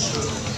true.